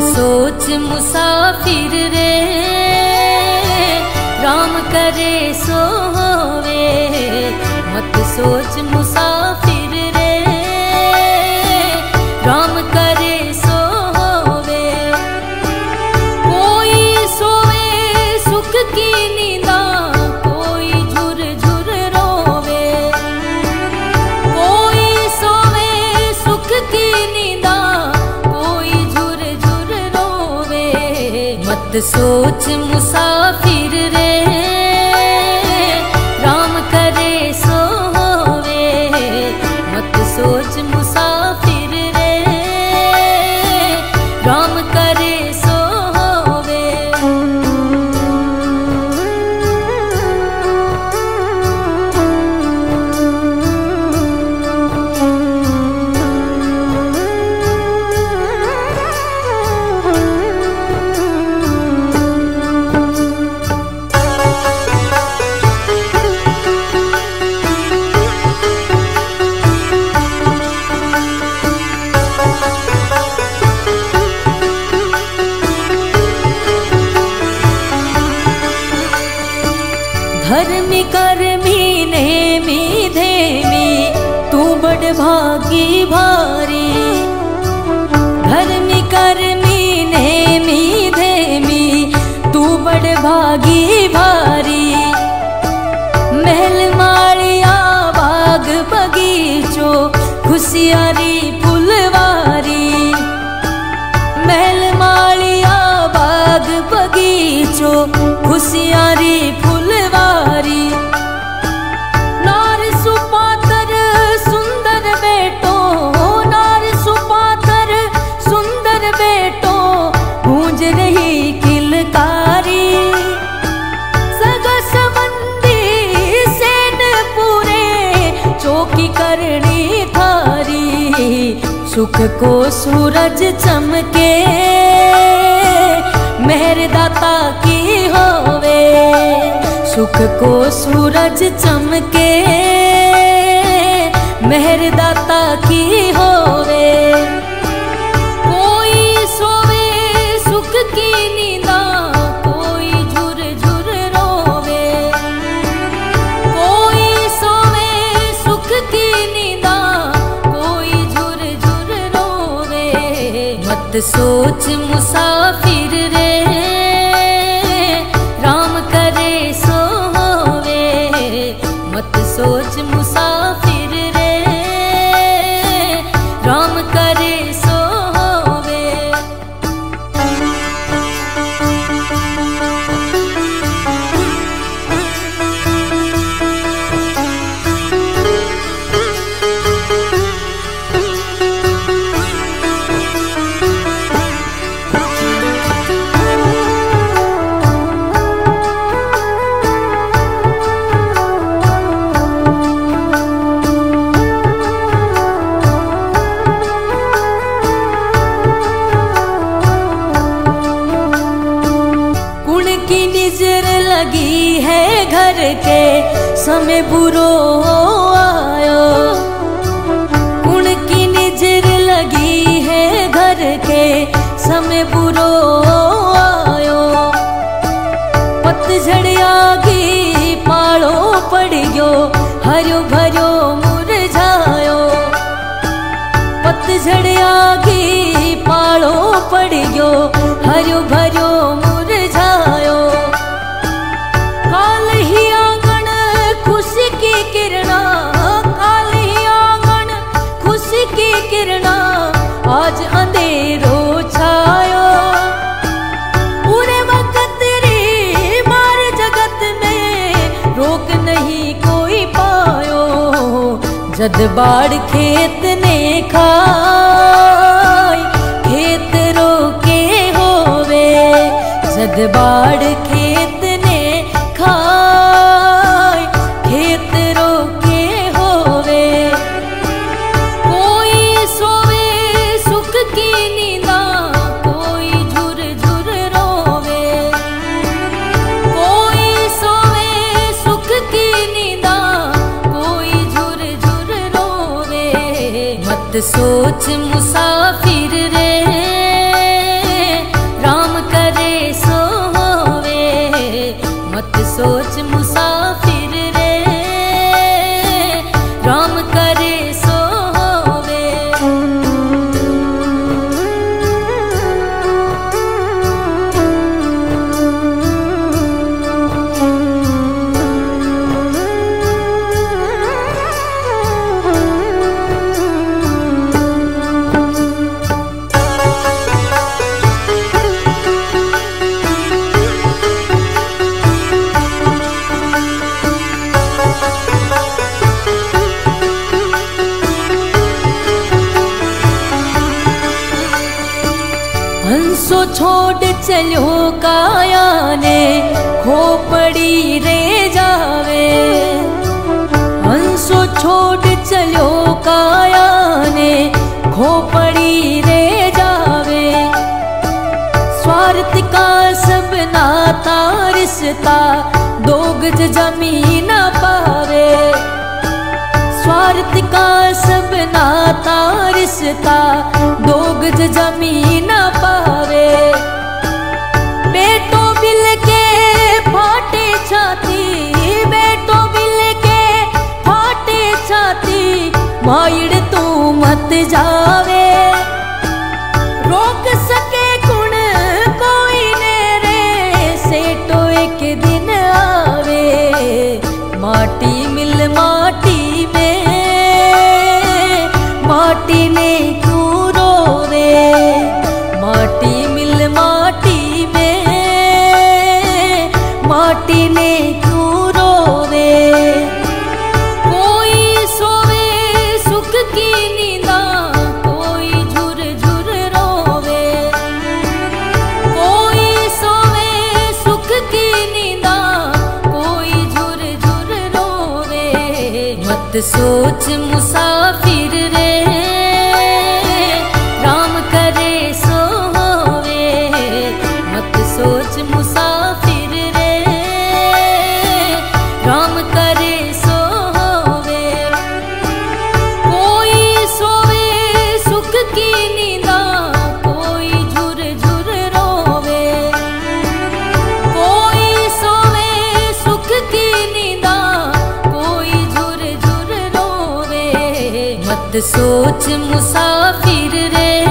सोच मुसाफिर रे। राम करे सो होवे। मत सोच मुसाफिर रे। राम सोच मुसाफिर रे। बड़ भारी। धर्मी कर्मी ने मी धेमी तू बड़ भागी भारी। महल मालिया बाग बगीचो, खुशियारी फुलवारी। महल मालिया बाग बगीचो, खुशियारी करनी थारी, सुख को सूरज चमके। मेहरदाता की होवे, सुख को सूरज चमके। मेहरदाता की मत सोच मुसाफिर रे। राम करे सो होवे। मत सोच मुसाफिर समय बुरो आयो। की लगी है घर के, समय बुरो आयो। पतझड़ आगी पाड़ो पड़ गयो हरो भरो मुरझायो पतझड़ आगी पाड़ो पड़ गयो हरो जद बाढ़ खेत ने खाई खेत रोके होवे जद बाढ़ खुद सोच मुसाफिर रे राम करे सो होवे मत सोच मुसाफिर रे चलो काया ने खोपड़ी रे जावे। हंसो छोड़ चलो काया ने खोपड़ी रे जावे। स्वार्थ का सब नाता रिश्ता, दो ज़मीन पावे। स्वार्थ का सब नाता रिश्ता, दो गज ज़मीन पावे। माटी ने क्यों रोवे माटी मिल माटी में माटी ने क्यों रोवे कोई सोवे सुख की नींदा, कोई झुर झुर रोवे। कोई सोवे सुख की नींदा, कोई झुर झुर रोवे। मत सोच मुसाफिर रे मुसाफिर रे। राम करे सो होवे कोई सोवे, सुख की नींदा, कोई झुर झुर रोवे। कोई सोवे, सुख की नींदा, कोई झुर झुर रोवे। सोच मुसाफिर रे।